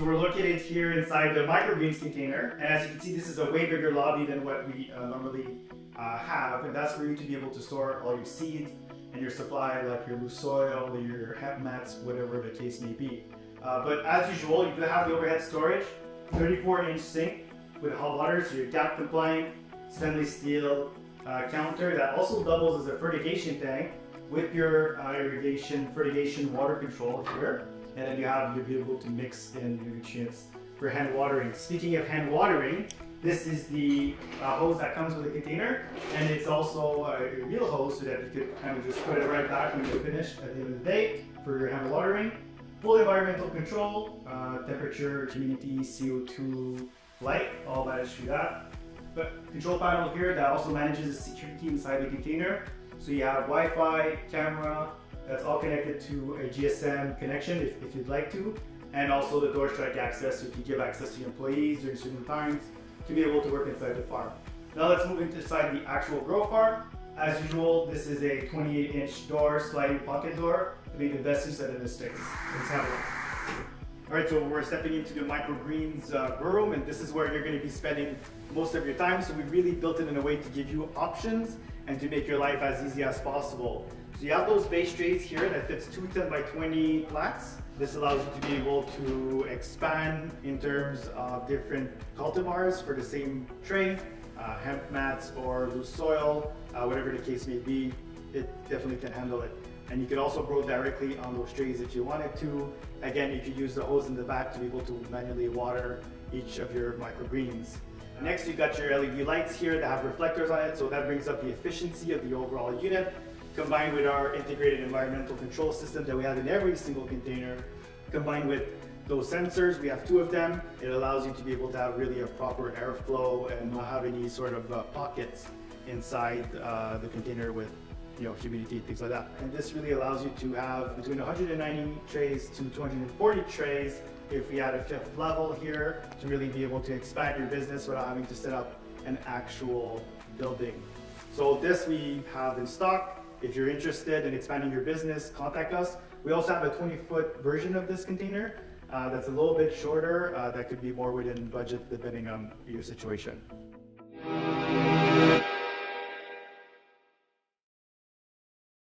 So we're located here inside the microgreens container, and as you can see, this is a way bigger lobby than what we uh, normally uh, have, and that's for you to be able to store all your seeds and your supply, like your loose soil, your hemp mats, whatever the case may be. Uh, but as usual, you have the overhead storage, 34 inch sink with hot water, so you're GAP compliant, stainless steel uh, counter that also doubles as a fertigation tank with your uh, irrigation, fertigation water control here. And then you have, you'll be able to mix in your nutrients for hand watering. Speaking of hand watering, this is the uh, hose that comes with the container, and it's also a reel hose so that you could kind of just put it right back when you're finished at the end of the day for your hand watering. Full environmental control, uh, temperature, humidity, CO2, light, all managed through that. But control panel here that also manages the security inside the container. So you have Wi-Fi, camera, that's all connected to a GSM connection if, if you'd like to, and also the door strike access so you can give access to your employees during certain times to be able to work inside the farm. Now let's move inside the actual grow farm. As usual, this is a 28 inch door, sliding pocket door to make the best out of this space. Let's have a look. All right, so we're stepping into the microgreens uh, grow room, and this is where you're going to be spending most of your time. So we really built it in a way to give you options and to make your life as easy as possible. So you have those base trays here that fits two 10 by 20 plants. This allows you to be able to expand in terms of different cultivars for the same tray, uh, hemp mats or loose soil, uh, whatever the case may be, it definitely can handle it. And you could also grow directly on those trays if you wanted to. Again, you could use the hose in the back to be able to manually water each of your microgreens. Next, you got your LED lights here that have reflectors on it, so that brings up the efficiency of the overall unit combined with our integrated environmental control system that we have in every single container, combined with those sensors, we have two of them. It allows you to be able to have really a proper airflow and not have any sort of uh, pockets inside uh, the container with you know, humidity, things like that. And this really allows you to have between 190 trays to 240 trays if we add a fifth level here to really be able to expand your business without having to set up an actual building. So this we have in stock. If you're interested in expanding your business, contact us. We also have a 20 foot version of this container uh, that's a little bit shorter, uh, that could be more within budget depending on your situation.